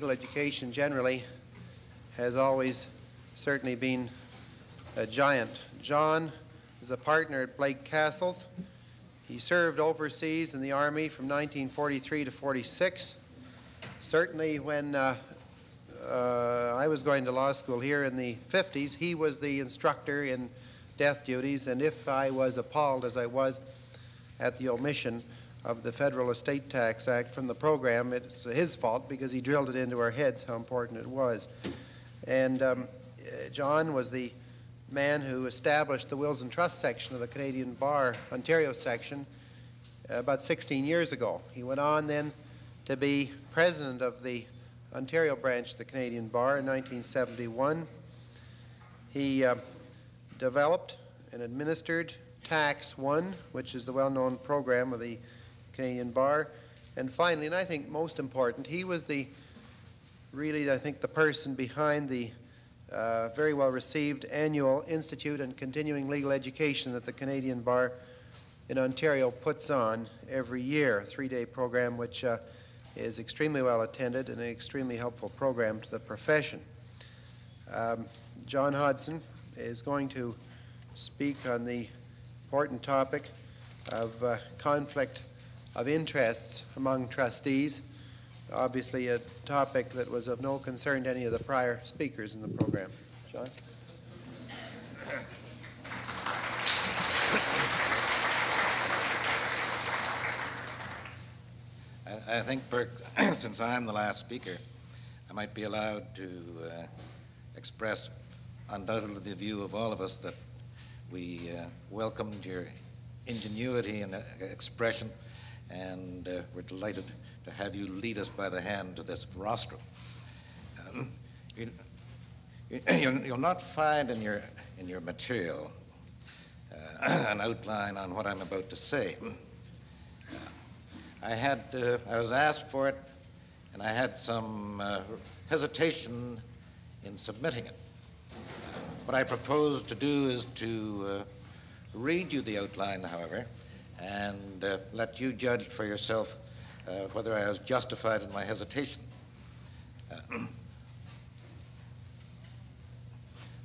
legal education generally has always certainly been a giant. John is a partner at Blake Cassels. He served overseas in the Army from 1943 to 46. Certainly when uh, uh, I was going to law school here in the 50s, he was the instructor in death duties, and if I was appalled as I was at the omission of the Federal Estate Tax Act from the program, it's his fault because he drilled it into our heads how important it was. And um, John was the man who established the Wills and Trust section of the Canadian Bar, Ontario section, uh, about 16 years ago. He went on then to be president of the Ontario branch of the Canadian Bar in 1971. He uh, developed and administered Tax One, which is the well-known program of the Canadian Bar. And finally, and I think most important, he was the really, I think, the person behind the uh, very well received annual Institute and Continuing Legal Education that the Canadian Bar in Ontario puts on every year, a three day program which uh, is extremely well attended and an extremely helpful program to the profession. Um, John Hodgson is going to speak on the important topic of uh, conflict of interests among trustees obviously a topic that was of no concern to any of the prior speakers in the program. John? I, think, Burke, since I'm the last speaker, I might be allowed to uh, express undoubtedly the view of all of us that we uh, welcomed your ingenuity and uh, expression, and uh, we're delighted to have you lead us by the hand to this rostrum. Um, you, will not find in your, in your material uh, an outline on what I'm about to say. Uh, I had, uh, I was asked for it, and I had some uh, hesitation in submitting it. What I propose to do is to uh, read you the outline, however, and uh, let you judge for yourself uh, whether I was justified in my hesitation. Uh,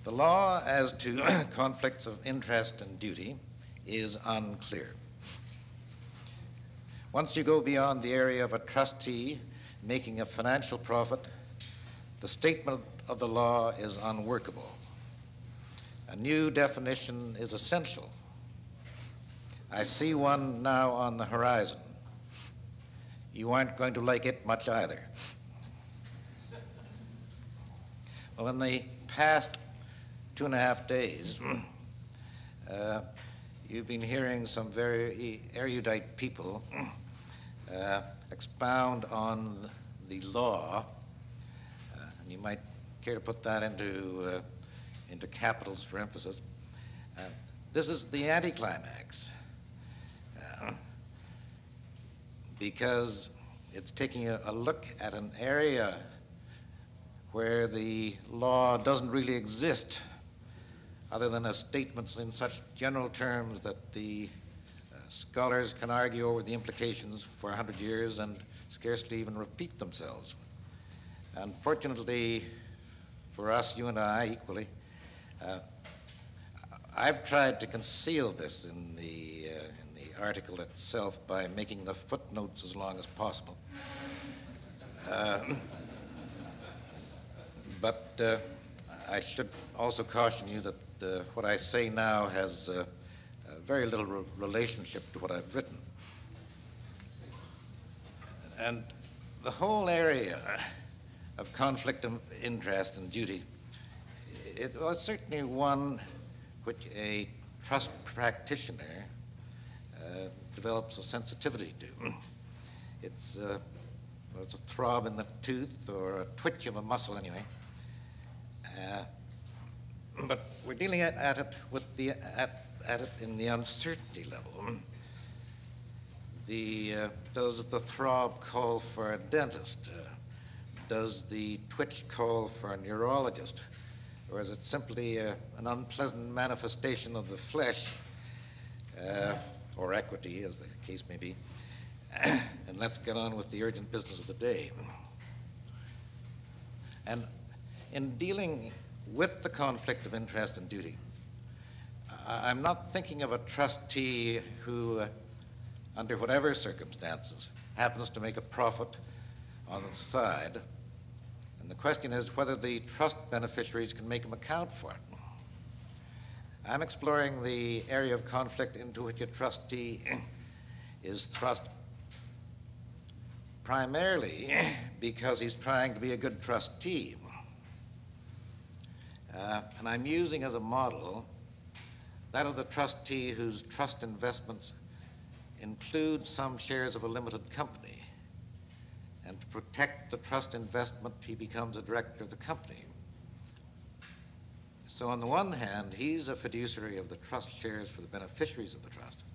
the law as to conflicts of interest and duty is unclear. Once you go beyond the area of a trustee making a financial profit, the statement of the law is unworkable. A new definition is essential. I see one now on the horizon you aren't going to like it much either. well, in the past two and a half days, uh, you've been hearing some very erudite people uh, expound on the law, uh, and you might care to put that into, uh, into capitals for emphasis. Uh, this is the anticlimax because it's taking a, a look at an area where the law doesn't really exist other than as statements in such general terms that the uh, scholars can argue over the implications for a hundred years and scarcely even repeat themselves. Unfortunately, for us, you and I equally, uh, I've tried to conceal this in the, article itself by making the footnotes as long as possible. Uh, but uh, I should also caution you that uh, what I say now has uh, very little re relationship to what I've written. And the whole area of conflict of interest and duty, it was certainly one which a trust practitioner uh, develops a sensitivity to. It's, uh, well, it's a throb in the tooth or a twitch of a muscle anyway. Uh, but we're dealing at, at, it with the at, at it in the uncertainty level. The uh, does the throb call for a dentist? Uh, does the twitch call for a neurologist? Or is it simply uh, an unpleasant manifestation of the flesh uh, or equity, as the case may be. and let's get on with the urgent business of the day. And in dealing with the conflict of interest and duty, I'm not thinking of a trustee who, uh, under whatever circumstances, happens to make a profit on the side. And the question is whether the trust beneficiaries can make him account for it. I'm exploring the area of conflict into which a trustee is thrust primarily because he's trying to be a good trustee. Uh, and I'm using as a model that of the trustee whose trust investments include some shares of a limited company. And to protect the trust investment, he becomes a director of the company. So, on the one hand, he's a fiduciary of the trust shares for the beneficiaries of the trust.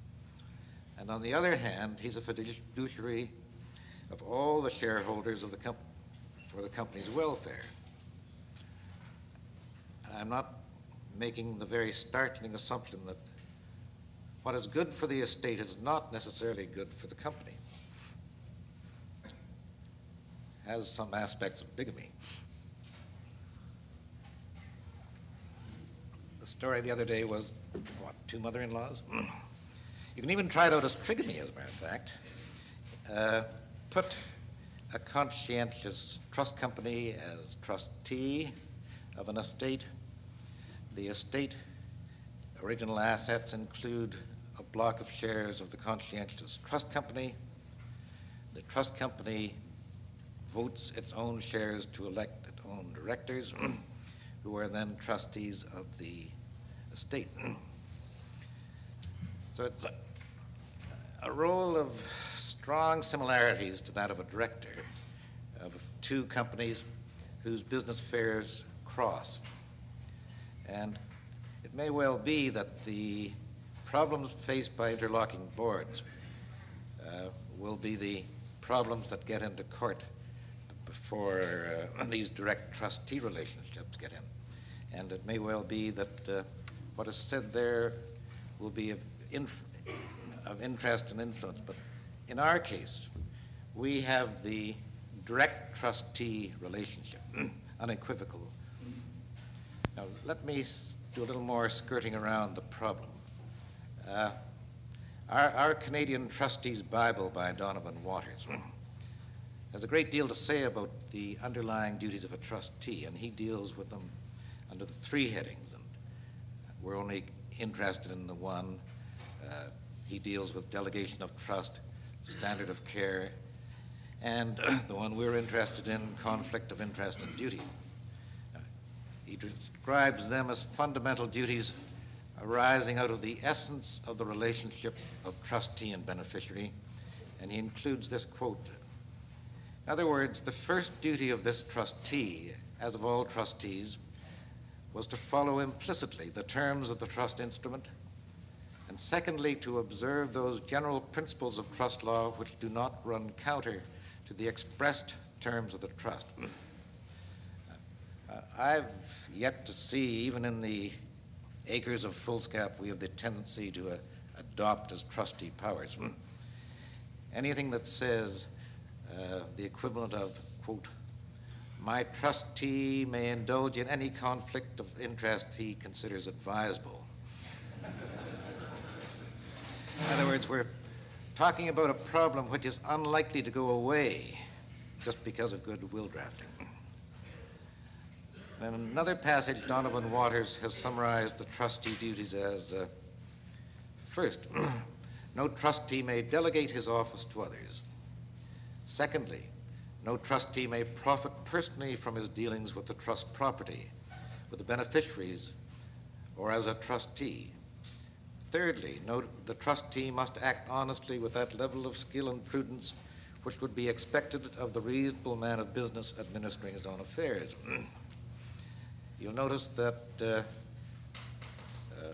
And on the other hand, he's a fiduciary of all the shareholders of the company for the company's welfare. And I'm not making the very startling assumption that what is good for the estate is not necessarily good for the company. Has some aspects of bigamy. Story the other day was what, two mother in laws? you can even try it out as trigamy, as a matter of fact. Uh, put a conscientious trust company as trustee of an estate. The estate original assets include a block of shares of the conscientious trust company. The trust company votes its own shares to elect its own directors, who are then trustees of the estate. so it's a, a role of strong similarities to that of a director of two companies whose business affairs cross. And it may well be that the problems faced by interlocking boards uh, will be the problems that get into court before uh, these direct trustee relationships get in. And it may well be that uh, what is said there will be of, of interest and influence, but in our case, we have the direct trustee relationship, unequivocal. Now, let me do a little more skirting around the problem. Uh, our, our, Canadian Trustees Bible by Donovan Waters has a great deal to say about the underlying duties of a trustee, and he deals with them under the three headings. We're only interested in the one. Uh, he deals with delegation of trust, standard of care, and the one we're interested in, conflict of interest and duty. Uh, he describes them as fundamental duties arising out of the essence of the relationship of trustee and beneficiary, and he includes this quote. In other words, the first duty of this trustee, as of all trustees, was to follow implicitly the terms of the trust instrument and secondly, to observe those general principles of trust law which do not run counter to the expressed terms of the trust. Uh, I've yet to see, even in the acres of foolscap we have the tendency to uh, adopt as trustee powers, anything that says uh, the equivalent of, quote, my trustee may indulge in any conflict of interest he considers advisable in other words, we're talking about a problem which is unlikely to go away just because of good will drafting. In another passage, Donovan Waters has summarized the trustee duties as uh, first, no trustee may delegate his office to others. Secondly, no trustee may profit personally from his dealings with the trust property, with the beneficiaries, or as a trustee. Thirdly, note the trustee must act honestly with that level of skill and prudence which would be expected of the reasonable man of business administering his own affairs. You'll notice that uh, uh,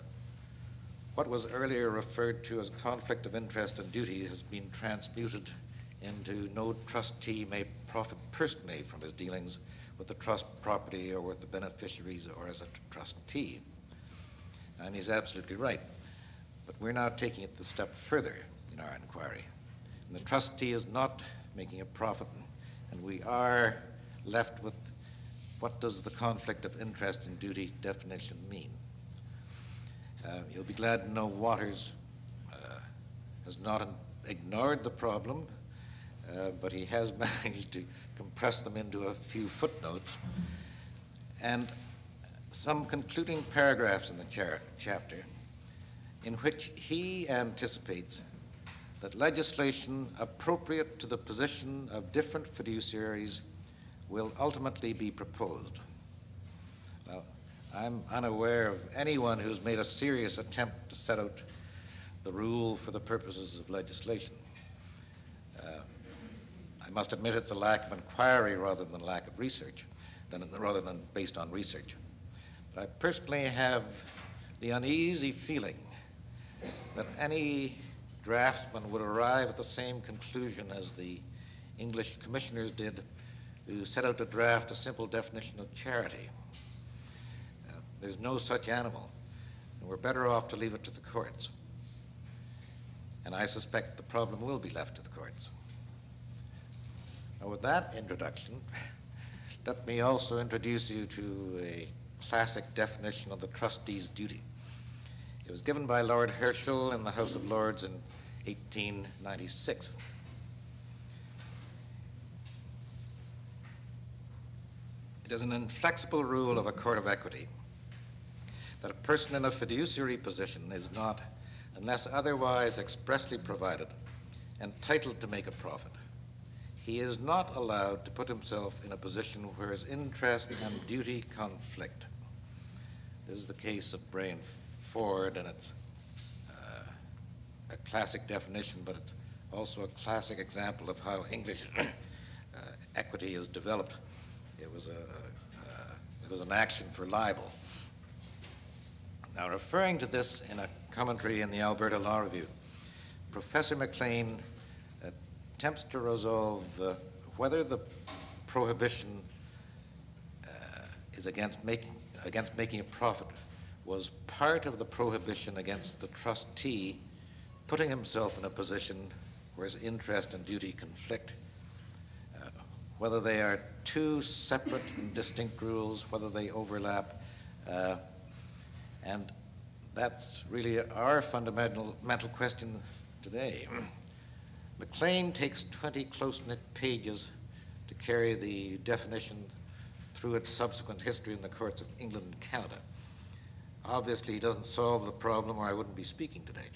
what was earlier referred to as conflict of interest and duty has been transmuted into no trustee may profit personally from his dealings with the trust property or with the beneficiaries or as a trustee. And he's absolutely right. But we're now taking it the step further in our inquiry. And the trustee is not making a profit, and we are left with what does the conflict of interest and duty definition mean? Uh, you'll be glad to know Waters uh, has not ignored the problem, uh, but he has managed to compress them into a few footnotes and some concluding paragraphs in the chapter in which he anticipates that legislation appropriate to the position of different fiduciaries will ultimately be proposed. Well, I'm unaware of anyone who's made a serious attempt to set out the rule for the purposes of legislation. I must admit it's a lack of inquiry rather than lack of research, than, rather than based on research. But I personally have the uneasy feeling that any draftsman would arrive at the same conclusion as the English commissioners did who set out to draft a simple definition of charity. Uh, there's no such animal, and we're better off to leave it to the courts. And I suspect the problem will be left to the courts. Now, with that introduction, let me also introduce you to a classic definition of the trustee's duty. It was given by Lord Herschell in the House of Lords in 1896. It is an inflexible rule of a court of equity that a person in a fiduciary position is not, unless otherwise expressly provided, entitled to make a profit. He is not allowed to put himself in a position where his interest and duty conflict. This is the case of Bray Ford, and it's uh, a classic definition, but it's also a classic example of how English uh, equity is developed. It was, a, uh, it was an action for libel. Now, referring to this in a commentary in the Alberta Law Review, Professor McLean attempts to resolve uh, whether the prohibition uh, is against making, against making a profit was part of the prohibition against the trustee putting himself in a position where his interest and duty conflict. Uh, whether they are two separate and distinct rules, whether they overlap, uh, and that's really our fundamental mental question today. McLean takes 20 close-knit pages to carry the definition through its subsequent history in the courts of England and Canada. Obviously, he doesn't solve the problem, or I wouldn't be speaking today.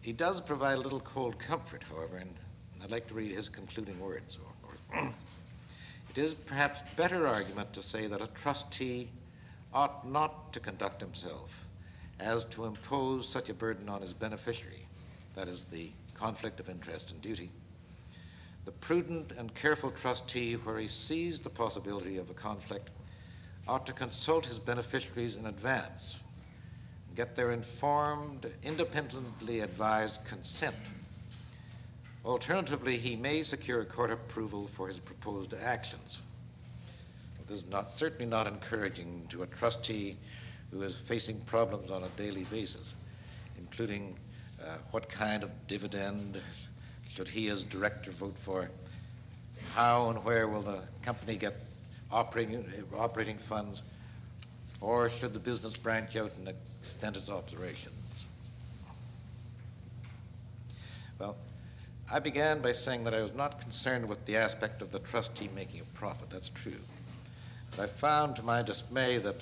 He does provide a little cold comfort, however, and I'd like to read his concluding words. it is perhaps better argument to say that a trustee ought not to conduct himself as to impose such a burden on his beneficiary, that is, the conflict of interest and duty. The prudent and careful trustee, where he sees the possibility of a conflict, ought to consult his beneficiaries in advance, and get their informed, independently advised consent. Alternatively, he may secure court approval for his proposed actions. This is not, certainly not encouraging to a trustee who is facing problems on a daily basis, including uh, what kind of dividend should he as director vote for, how and where will the company get operating, operating funds, or should the business branch out and extend its operations? Well, I began by saying that I was not concerned with the aspect of the trustee making a profit. That's true. But I found to my dismay that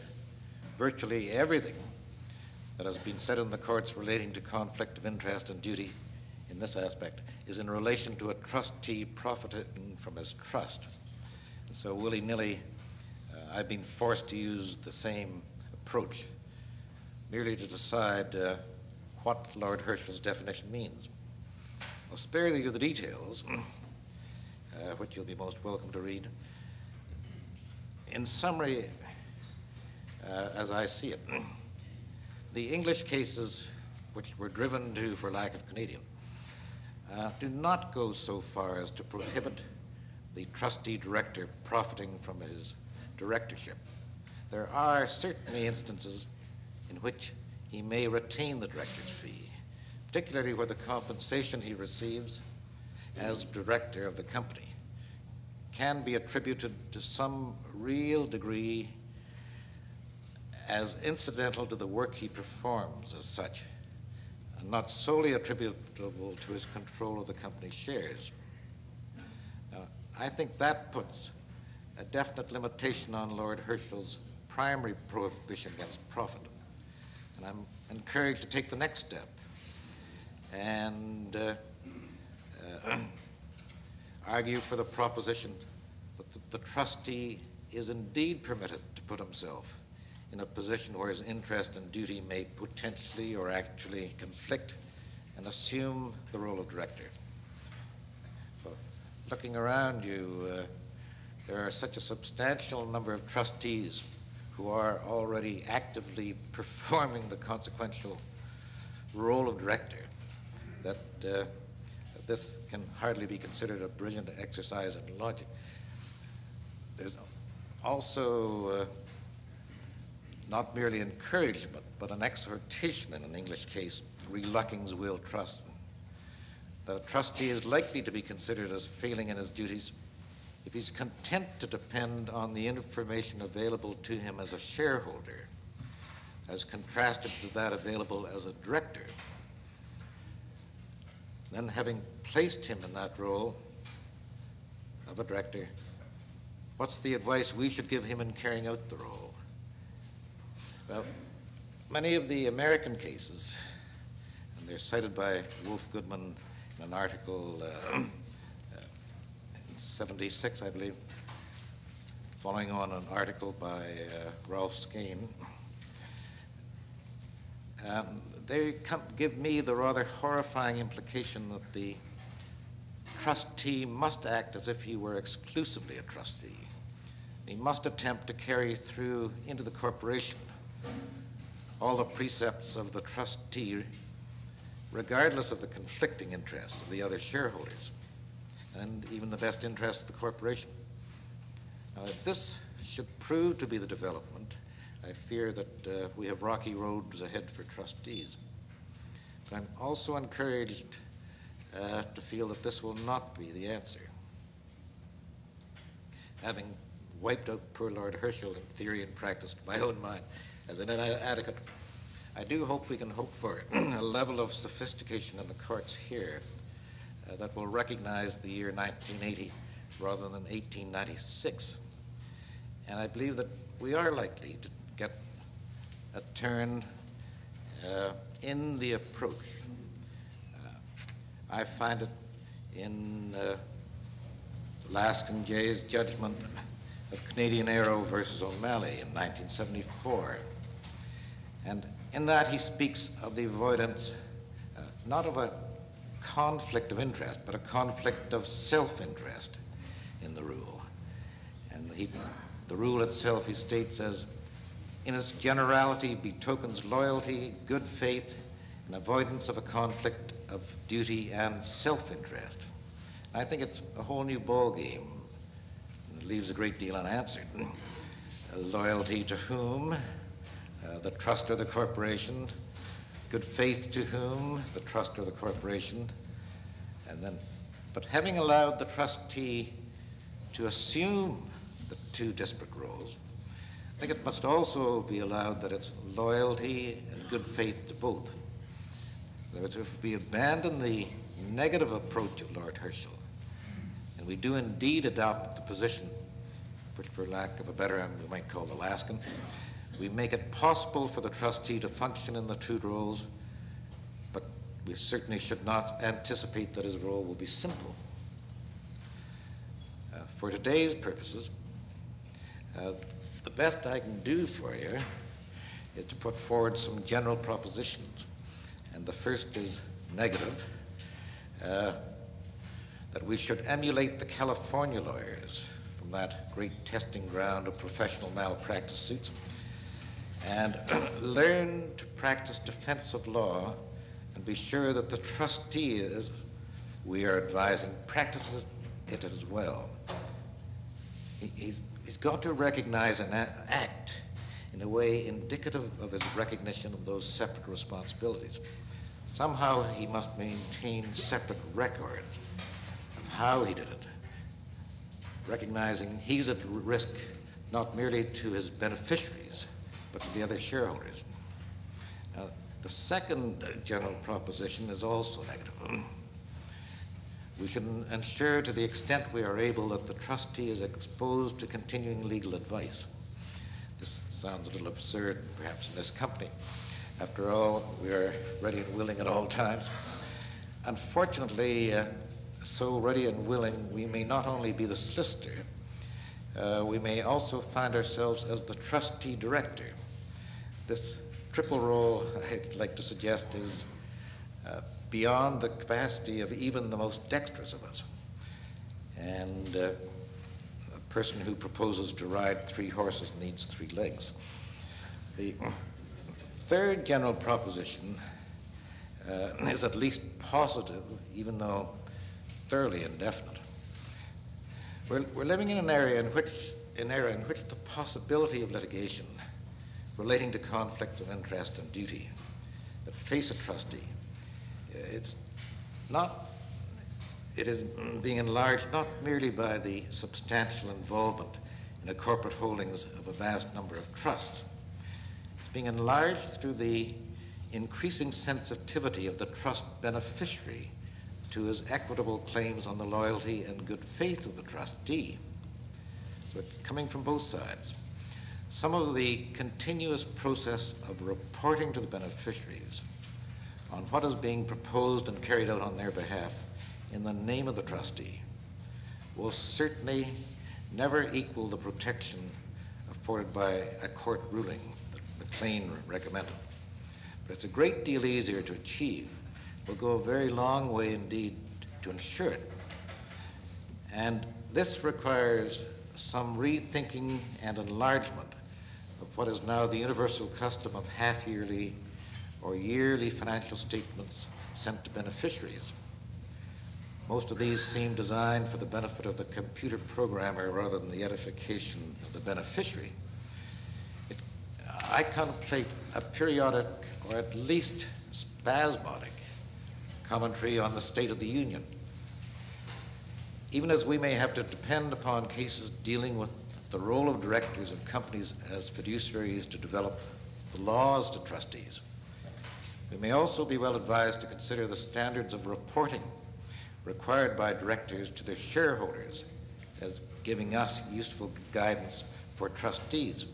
virtually everything that has been said in the courts relating to conflict of interest and duty in this aspect is in relation to a trustee profiting from his trust. So willy-nilly, uh, I've been forced to use the same approach, merely to decide uh, what Lord Herschell's definition means. I'll spare you the details, uh, which you'll be most welcome to read. In summary, uh, as I see it, the English cases which were driven to for lack of Canadian uh, do not go so far as to prohibit the trustee director profiting from his directorship. There are certainly instances in which he may retain the director's fee, particularly where the compensation he receives as director of the company can be attributed to some real degree as incidental to the work he performs as such, and not solely attributable to his control of the company's shares. Now, I think that puts a definite limitation on Lord Herschell's primary prohibition against profit. And I'm encouraged to take the next step and uh, uh, argue for the proposition that the, the trustee is indeed permitted to put himself in a position where his interest and duty may potentially or actually conflict and assume the role of director. Looking around you, uh, there are such a substantial number of trustees who are already actively performing the consequential role of director that uh, this can hardly be considered a brilliant exercise in logic. There's also uh, not merely encouragement, but an exhortation in an English case, Re Lucking's will trust. The trustee is likely to be considered as failing in his duties if he's content to depend on the information available to him as a shareholder, as contrasted to that available as a director. Then, having placed him in that role of a director, what's the advice we should give him in carrying out the role? Well, many of the American cases, and they're cited by Wolfe Goodman in an article. Uh, 76, I believe, following on an article by uh, Ralph Skene. Um, they come, give me the rather horrifying implication that the trustee must act as if he were exclusively a trustee. He must attempt to carry through into the corporation all the precepts of the trustee, regardless of the conflicting interests of the other shareholders and even the best interest of the corporation. Now, if this should prove to be the development, I fear that uh, we have rocky roads ahead for trustees. But I'm also encouraged uh, to feel that this will not be the answer. Having wiped out poor Lord Herschell in theory and practice my own mind as an inadequate, I do hope we can hope for a level of sophistication in the courts here uh, that will recognize the year 1980 rather than 1896. And I believe that we are likely to get a turn uh, in the approach. Uh, I find it in uh, Laskin Jay's judgment of Canadian Aero versus O'Malley in 1974. And in that he speaks of the avoidance uh, not of a conflict of interest, but a conflict of self interest in the rule. And he, the rule itself, he states, as in its generality betokens loyalty, good faith, and avoidance of a conflict of duty and self interest. I think it's a whole new ballgame. It leaves a great deal unanswered. loyalty to whom? Uh, the trust of the corporation, good faith to whom? The trust of the corporation. And then, but having allowed the trustee to assume the two disparate roles, I think it must also be allowed that it's loyalty and good faith to both. That if we abandon the negative approach of Lord Herschell, and we do indeed adopt the position, which for lack of a better, we might call the Laskin, we make it possible for the trustee to function in the two roles, but we certainly should not anticipate that his role will be simple. Uh, for today's purposes, uh, the best I can do for you is to put forward some general propositions. And the first is negative, uh, that we should emulate the California lawyers from that great testing ground of professional malpractice suits and learn to practice defense of law and be sure that the trustee is, we are advising, practices it as well. He, he's, he's got to recognize and act in a way indicative of his recognition of those separate responsibilities. Somehow he must maintain separate records of how he did it. recognizing he's at risk not merely to his beneficiaries, but to the other shareholders. Now, the second general proposition is also negative. We should ensure to the extent we are able that the trustee is exposed to continuing legal advice. This sounds a little absurd, perhaps, in this company. After all, we are ready and willing at all times. Unfortunately, uh, so ready and willing, we may not only be the solicitor, uh, we may also find ourselves as the trustee director. This triple role, I'd like to suggest, is uh, beyond the capacity of even the most dexterous of us. And uh, a person who proposes to ride three horses needs three legs. The third general proposition uh, is at least positive, even though thoroughly indefinite. We're, we're living in an area in which, an era in which the possibility of litigation relating to conflicts of interest and duty that face a trustee, uh, it's not, it is being enlarged not merely by the substantial involvement in the corporate holdings of a vast number of trusts, It's being enlarged through the increasing sensitivity of the trust beneficiary to his equitable claims on the loyalty and good faith of the trustee. So it's coming from both sides. Some of the continuous process of reporting to the beneficiaries on what is being proposed and carried out on their behalf in the name of the trustee will certainly never equal the protection afforded by a court ruling that McLean recommended. But it's a great deal easier to achieve. It will go a very long way indeed to ensure it. And this requires some rethinking and enlargement of what is now the universal custom of half yearly or yearly financial statements sent to beneficiaries. Most of these seem designed for the benefit of the computer programmer rather than the edification of the beneficiary. I contemplate a periodic, or at least spasmodic, commentary on the state of the Union. Even as we may have to depend upon cases dealing with the role of directors of companies as fiduciaries to develop the laws to trustees, we may also be well advised to consider the standards of reporting required by directors to their shareholders as giving us useful guidance for trustees.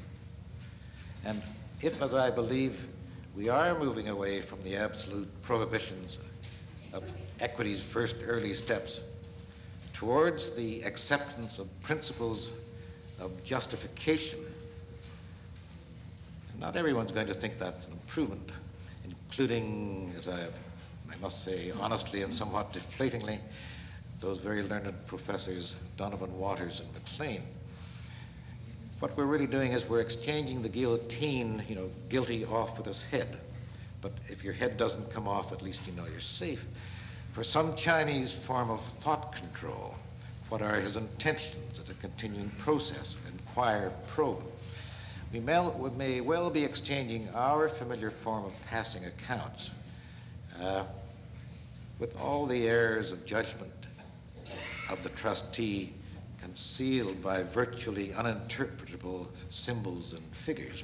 And if, as I believe, we are moving away from the absolute prohibitions of equity's first early steps towards the acceptance of principles of justification, not everyone's going to think that's an improvement, including, as I I must say honestly and somewhat deflatingly, those very learned professors Donovan Waters and McLean. What we're really doing is we're exchanging the guillotine, you know, guilty off with his head. But if your head doesn't come off, at least you know you're safe. For some Chinese form of thought control, what are his intentions? It's a continuing process, inquire, probe. We may, we may well be exchanging our familiar form of passing accounts uh, with all the errors of judgment of the trustee concealed by virtually uninterpretable symbols and figures,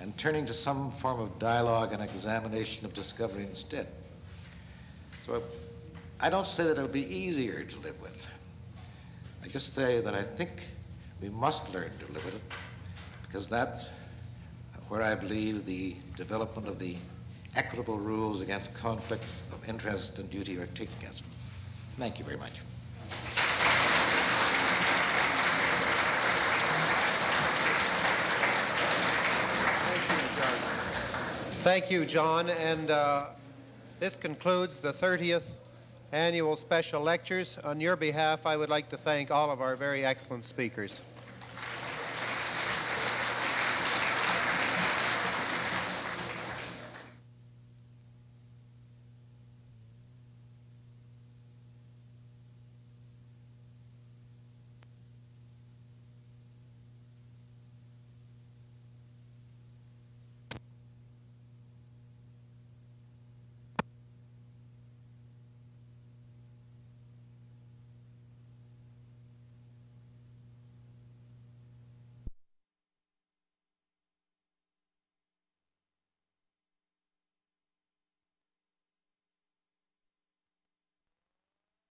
and turning to some form of dialogue and examination of discovery instead. So I don't say that it'll be easier to live with. I just say that I think we must learn to live with it, because that's where I believe the development of the equitable rules against conflicts of interest and duty are taking us. Thank you very much. Thank you, John. Thank you, John. And uh, this concludes the 30th annual special lectures. On your behalf, I would like to thank all of our very excellent speakers.